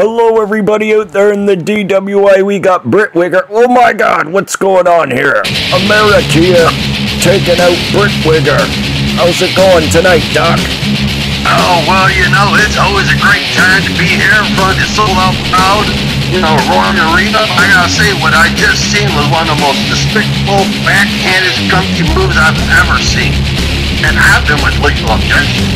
Hello, everybody out there in the DWI. We got Britt Wigger. Oh my God, what's going on here? America taking out Britt Wigger. How's it going tonight, Doc? Oh, well, you know, it's always a great time to be here in front of the sold out crowd. You know, Roaring Arena. I gotta say, what I just seen was one of the most despicable, backhanded, skunky moves I've ever seen. And I've been with legal objection.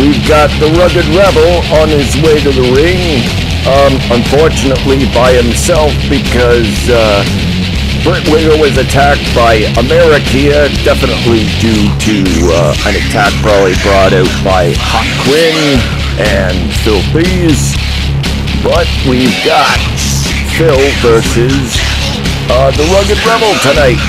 We've got the Rugged Rebel on his way to the ring. Um, unfortunately by himself because, uh, Britt Wigger was attacked by America, definitely due to uh, an attack probably brought out by Hot Quinn and Phil Pease. But we've got Phil versus uh, the Rugged Rebel tonight.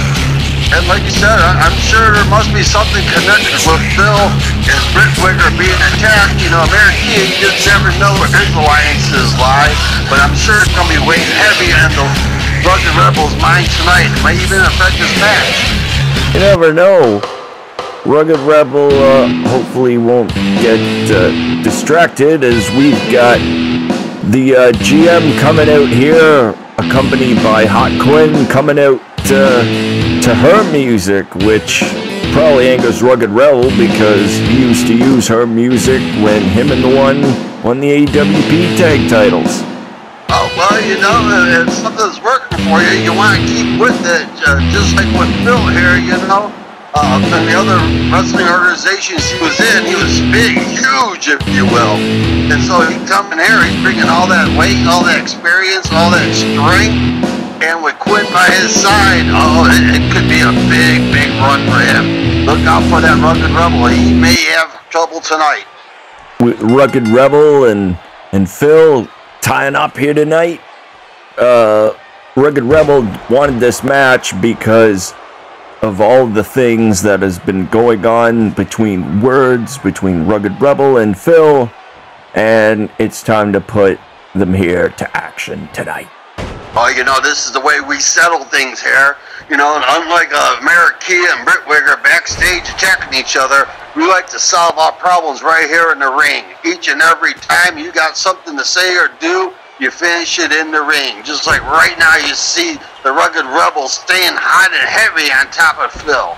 And like you said, I- I'm sure there must be something connected with Phil and Britt Wigger being attacked. You know, America, you just never know where his alliances lie. But I'm sure it's gonna be weighing heavy on the Rugged Rebels' mind tonight. It may even affect this match. You never know. Rugged Rebel uh, hopefully won't get uh, distracted as we've got the uh, GM coming out here, accompanied by Hot Quinn coming out uh, to her music, which probably angers Rugged Rebel because he used to use her music when him and the one won the AWP tag titles. Oh, well, you know, uh, if something's working for you, you want to keep with it. Uh, just like with Phil here, you know. Uh, the other wrestling organizations he was in, he was big, huge, if you will. And so he come in here, he's bringing all that weight, all that experience, all that strength. And with Quinn by his side, oh, it, it could be a big, big run for him. Look out for that rugged rebel. He may have trouble tonight. with Rugged Rebel and and Phil tying up here tonight. Uh, Rugged Rebel wanted this match because of all the things that has been going on between words between Rugged Rebel and Phil, and it's time to put them here to action tonight. Oh, you know, this is the way we settle things here. You know, and unlike uh, Marikia and Britt Wigger backstage attacking each other, we like to solve our problems right here in the ring. Each and every time you got something to say or do, you finish it in the ring. Just like right now, you see the Rugged Rebels staying hot and heavy on top of Phil.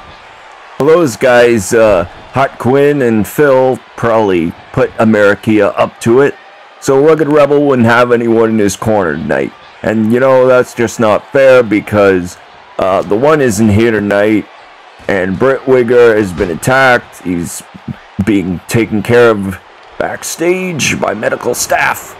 Those guys, uh, Hot Quinn and Phil, probably put America up to it, so Rugged Rebel wouldn't have anyone in his corner tonight. And you know, that's just not fair because uh, the one isn't here tonight, and Britt Wigger has been attacked. He's being taken care of backstage by medical staff.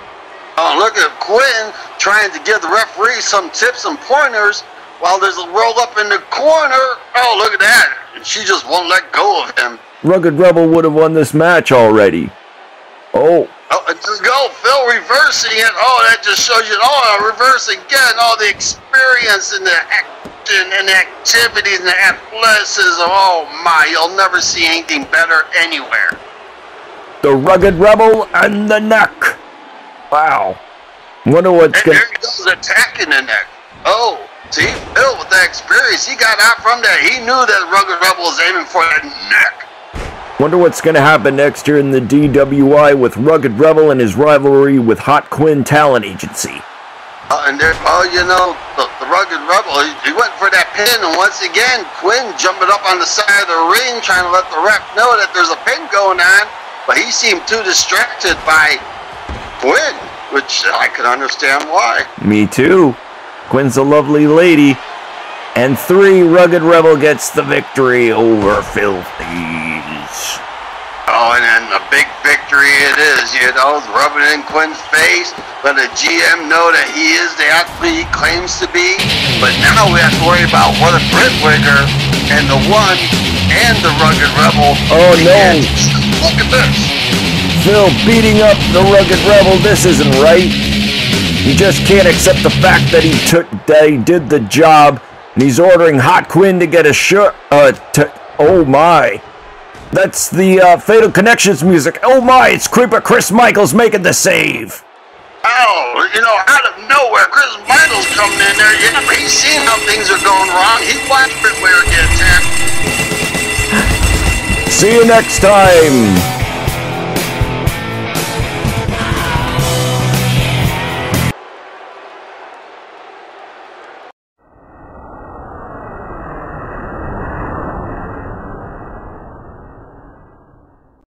Oh, look at Quinn trying to give the referee some tips and pointers while there's a roll up in the corner. Oh, look at that. She just won't let go of him. Rugged Rebel would have won this match already. Just go, Phil, reversing it. Oh, that just shows you, oh, reverse again. All the experience and the action and the activities and the athleticism. Oh, my, you'll never see anything better anywhere. the Rugged Rebel and the neck. Wow. Wonder what's And gonna. there he goes, attacking the neck. Oh, see, Phil, with that experience, he got out from that. He knew that Rugged Rebel was aiming for that neck. Wonder what's gonna happen next year in the DWI with Rugged Rebel and his rivalry with Hot Quinn Talent Agency. Uh, and there, oh, you know, the, the rugged rebel, he, he went for that pin, and once again, Quinn jumping up on the side of the ring, trying to let the ref know that there's a pin going on, but he seemed too distracted by Quinn, which I could understand why. Me too. Quinn's a lovely lady. And three, Rugged Rebel gets the victory over Filthies. Oh, and then a big victory it is, you know, rubbing in Quinn's face, let the GM know that he is the athlete he claims to be. But now we have to worry about what if Britt Wigger and the one and the rugged rebel. Oh, no. Look at this. Phil beating up the Rugged Rebel. This isn't right. He just can't accept the fact that he took that he did the job, and he's ordering Hot Quinn to get a shirt. Uh, to, oh my. That's the uh, Fatal Connections music. Oh my, it's Creeper Chris Michaels making the save. Oh, you know, out of nowhere, Chris Michaels coming in there. But he's seen how things are going wrong. He watched Britt Wigger get attacked. See you next time.